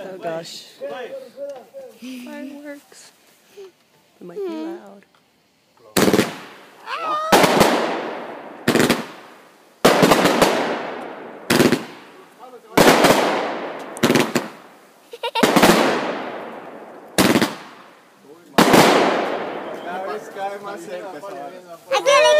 Oh gosh. Fireworks. It might be hmm. loud. I Again, it.